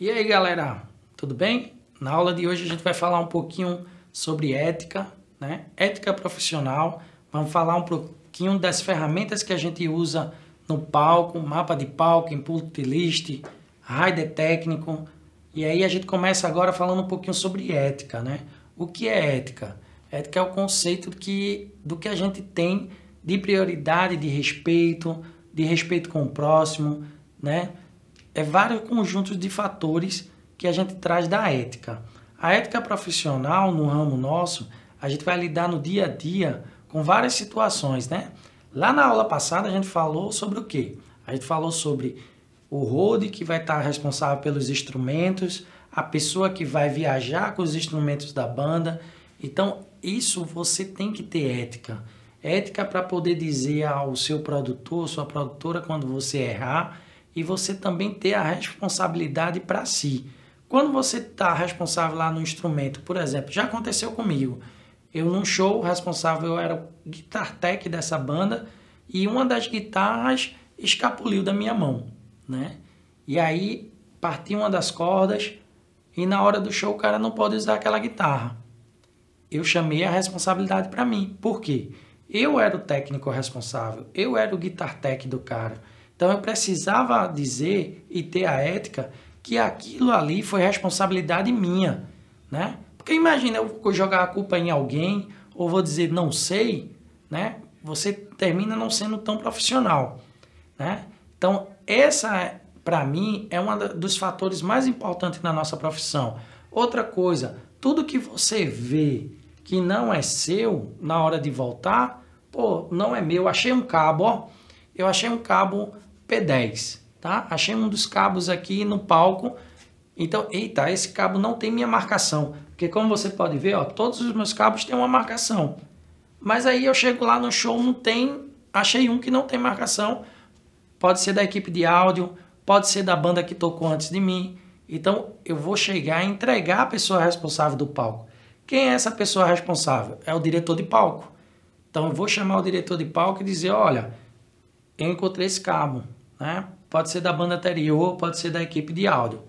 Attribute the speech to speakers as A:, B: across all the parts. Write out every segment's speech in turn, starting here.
A: E aí, galera, tudo bem? Na aula de hoje a gente vai falar um pouquinho sobre ética, né? Ética profissional. Vamos falar um pouquinho das ferramentas que a gente usa no palco, mapa de palco, input list, rider técnico. E aí a gente começa agora falando um pouquinho sobre ética, né? O que é ética? Ética é o conceito que, do que a gente tem de prioridade, de respeito, de respeito com o próximo, né? É vários conjuntos de fatores que a gente traz da ética. A ética profissional no ramo nosso, a gente vai lidar no dia a dia com várias situações, né? Lá na aula passada a gente falou sobre o quê? A gente falou sobre o road que vai estar responsável pelos instrumentos, a pessoa que vai viajar com os instrumentos da banda. Então, isso você tem que ter ética. Ética para poder dizer ao seu produtor, sua produtora, quando você errar, e você também ter a responsabilidade para si. Quando você está responsável lá no instrumento, por exemplo, já aconteceu comigo. Eu num show, o responsável eu era o guitar tech dessa banda e uma das guitarras escapuliu da minha mão, né? E aí partiu uma das cordas e na hora do show o cara não pode usar aquela guitarra. Eu chamei a responsabilidade para mim. Por quê? Eu era o técnico responsável, eu era o guitar tech do cara. Então eu precisava dizer e ter a ética que aquilo ali foi responsabilidade minha, né? Porque imagina eu vou jogar a culpa em alguém ou vou dizer não sei, né? Você termina não sendo tão profissional, né? Então essa para mim é um dos fatores mais importantes na nossa profissão. Outra coisa, tudo que você vê que não é seu na hora de voltar, pô, não é meu. Achei um cabo, ó. Eu achei um cabo P10, tá? Achei um dos cabos aqui no palco. Então, eita, esse cabo não tem minha marcação. Porque como você pode ver, ó, todos os meus cabos têm uma marcação. Mas aí eu chego lá no show, não tem... Achei um que não tem marcação. Pode ser da equipe de áudio, pode ser da banda que tocou antes de mim. Então, eu vou chegar e entregar a pessoa responsável do palco. Quem é essa pessoa responsável? É o diretor de palco. Então, eu vou chamar o diretor de palco e dizer, olha, eu encontrei esse cabo. Né? Pode ser da banda anterior, pode ser da equipe de áudio.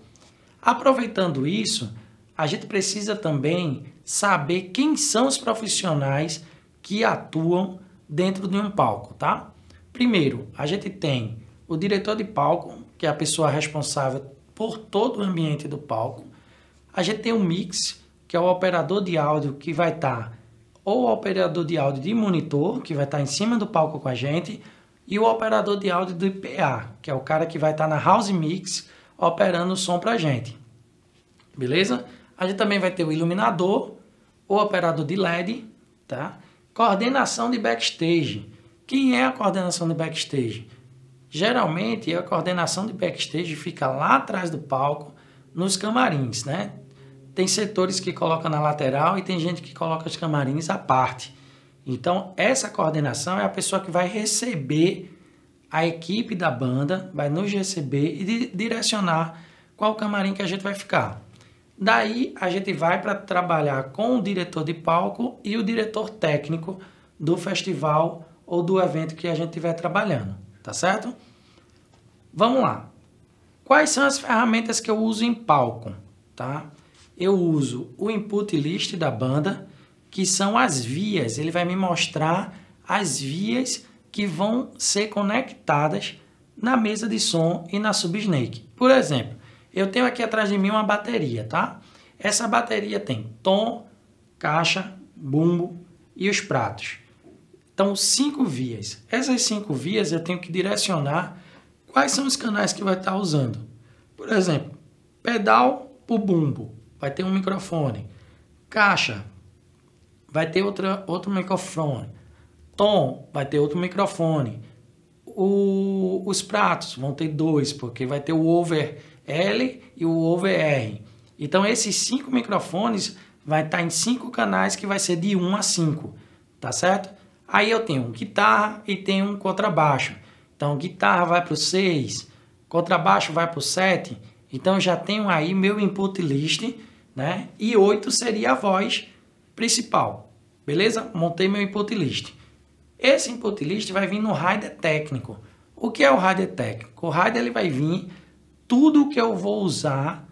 A: Aproveitando isso, a gente precisa também saber quem são os profissionais que atuam dentro de um palco, tá? Primeiro, a gente tem o diretor de palco, que é a pessoa responsável por todo o ambiente do palco. A gente tem o mix, que é o operador de áudio que vai estar tá, ou o operador de áudio de monitor, que vai estar tá em cima do palco com a gente, e o operador de áudio do IPA, que é o cara que vai estar na House Mix operando o som para gente. Beleza? A gente também vai ter o iluminador, o operador de LED, tá? Coordenação de backstage. Quem é a coordenação de backstage? Geralmente a coordenação de backstage fica lá atrás do palco, nos camarins, né? Tem setores que colocam na lateral e tem gente que coloca os camarins à parte. Então, essa coordenação é a pessoa que vai receber a equipe da banda, vai nos receber e direcionar qual camarim que a gente vai ficar. Daí, a gente vai para trabalhar com o diretor de palco e o diretor técnico do festival ou do evento que a gente estiver trabalhando, tá certo? Vamos lá. Quais são as ferramentas que eu uso em palco, tá? Eu uso o input list da banda, que são as vias. Ele vai me mostrar as vias que vão ser conectadas na mesa de som e na Subsnake. Por exemplo, eu tenho aqui atrás de mim uma bateria, tá? Essa bateria tem tom, caixa, bumbo e os pratos. Então, cinco vias. Essas cinco vias eu tenho que direcionar quais são os canais que vai estar usando. Por exemplo, pedal para bumbo, vai ter um microfone. Caixa vai ter outra, outro microfone. Tom vai ter outro microfone. O, os pratos vão ter dois, porque vai ter o over L e o over R. Então, esses cinco microfones vai estar em cinco canais que vai ser de 1 a 5, tá certo? Aí eu tenho guitarra e tenho um contrabaixo. Então, guitarra vai para o 6, contrabaixo vai para o 7. Então, já tenho aí meu input list, né? E 8 seria a voz principal. Beleza? Montei meu input list. Esse input list vai vir no rider técnico. O que é o rider técnico? O rider ele vai vir tudo que eu vou usar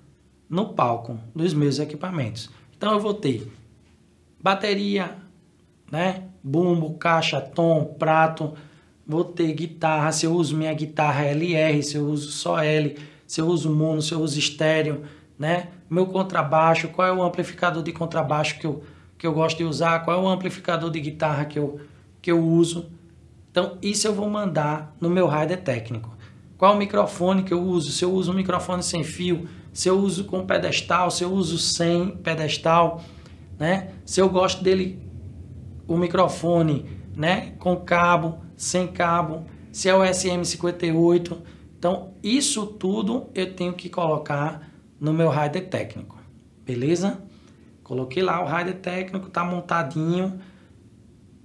A: no palco dos meus equipamentos. Então eu vou ter bateria, né? Bumbo, caixa, tom, prato. Vou ter guitarra, se eu uso minha guitarra LR, se eu uso só L, se eu uso mono, se eu uso estéreo, né? Meu contrabaixo, qual é o amplificador de contrabaixo que eu, que eu gosto de usar, qual é o amplificador de guitarra que eu, que eu uso. Então, isso eu vou mandar no meu rider técnico. Qual o microfone que eu uso? Se eu uso um microfone sem fio, se eu uso com pedestal, se eu uso sem pedestal, né? Se eu gosto dele, o microfone, né? Com cabo, sem cabo, se é o SM58. Então, isso tudo eu tenho que colocar no meu rider técnico, beleza? Coloquei lá o rider técnico, tá montadinho.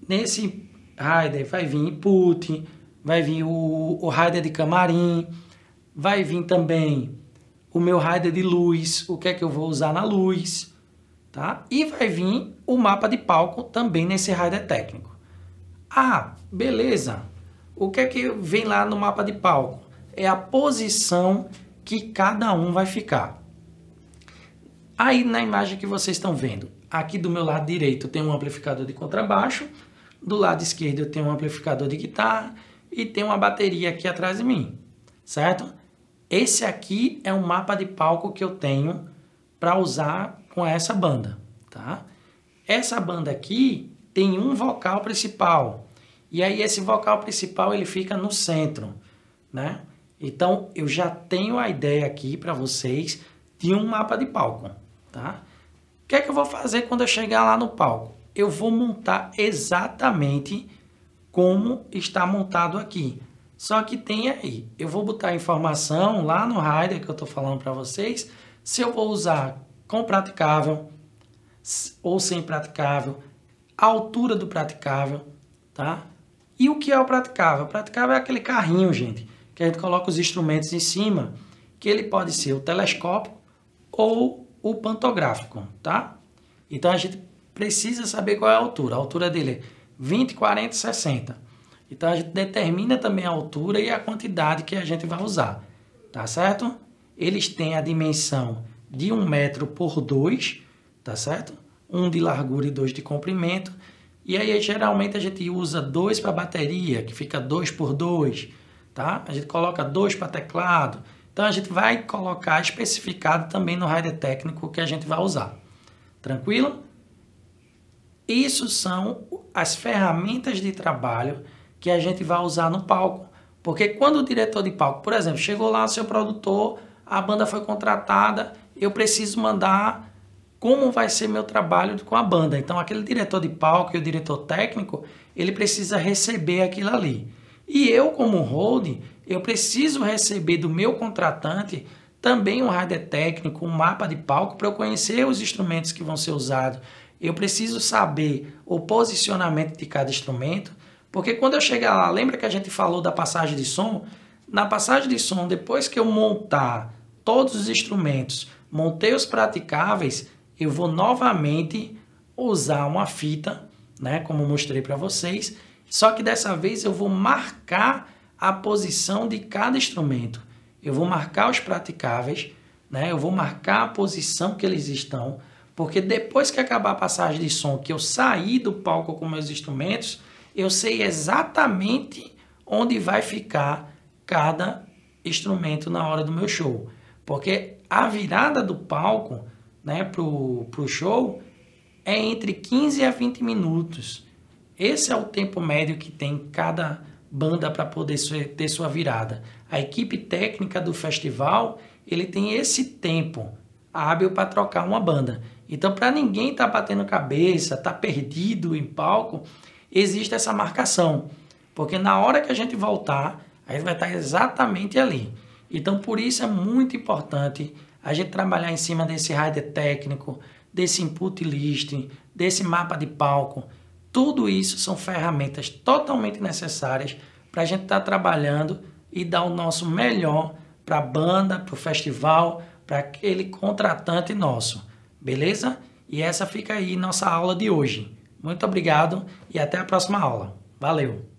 A: Nesse rider vai vir input, vai vir o, o rider de camarim, vai vir também o meu rider de luz, o que é que eu vou usar na luz, tá? E vai vir o mapa de palco também nesse rider técnico. Ah, beleza. O que é que vem lá no mapa de palco? É a posição que cada um vai ficar. Aí na imagem que vocês estão vendo, aqui do meu lado direito tem um amplificador de contrabaixo, do lado esquerdo eu tenho um amplificador de guitarra e tem uma bateria aqui atrás de mim, certo? Esse aqui é um mapa de palco que eu tenho para usar com essa banda, tá? Essa banda aqui tem um vocal principal. E aí esse vocal principal ele fica no centro, né? Então eu já tenho a ideia aqui para vocês de um mapa de palco, tá? O que é que eu vou fazer quando eu chegar lá no palco? Eu vou montar exatamente como está montado aqui. Só que tem aí, eu vou botar informação lá no rider que eu estou falando para vocês, se eu vou usar com praticável ou sem praticável, a altura do praticável, tá? E o que é o praticável? O praticável é aquele carrinho, gente, que a gente coloca os instrumentos em cima, que ele pode ser o telescópio ou o pantográfico, tá? Então a gente precisa saber qual é a altura. A altura dele é 20, 40, 60. Então a gente determina também a altura e a quantidade que a gente vai usar, tá certo? Eles têm a dimensão de 1 metro por 2, tá certo? Um de largura e dois de comprimento. E aí geralmente a gente usa dois para bateria, que fica 2 por 2, tá? A gente coloca dois para teclado. Então a gente vai colocar especificado também no rider técnico que a gente vai usar. Tranquilo? Isso são as ferramentas de trabalho que a gente vai usar no palco. Porque quando o diretor de palco, por exemplo, chegou lá seu produtor, a banda foi contratada, eu preciso mandar como vai ser meu trabalho com a banda. Então, aquele diretor de palco e o diretor técnico, ele precisa receber aquilo ali. E eu, como hold, eu preciso receber do meu contratante também um rider técnico, um mapa de palco para eu conhecer os instrumentos que vão ser usados, eu preciso saber o posicionamento de cada instrumento, porque quando eu chegar lá, lembra que a gente falou da passagem de som? Na passagem de som, depois que eu montar todos os instrumentos, montei os praticáveis, eu vou novamente usar uma fita, né, como mostrei para vocês, só que dessa vez eu vou marcar a posição de cada instrumento. Eu vou marcar os praticáveis, né, eu vou marcar a posição que eles estão, porque depois que acabar a passagem de som, que eu sair do palco com meus instrumentos, eu sei exatamente onde vai ficar cada instrumento na hora do meu show. Porque a virada do palco né, para o show é entre 15 a 20 minutos. Esse é o tempo médio que tem cada banda para poder ter sua virada. A equipe técnica do festival ele tem esse tempo hábil para trocar uma banda. Então, para ninguém estar tá batendo cabeça, estar tá perdido em palco, existe essa marcação. Porque na hora que a gente voltar, a gente vai estar tá exatamente ali. Então, por isso é muito importante a gente trabalhar em cima desse rider técnico, desse input list, desse mapa de palco. Tudo isso são ferramentas totalmente necessárias para a gente estar tá trabalhando e dar o nosso melhor para a banda, para o festival, para aquele contratante nosso. Beleza? E essa fica aí nossa aula de hoje. Muito obrigado e até a próxima aula. Valeu!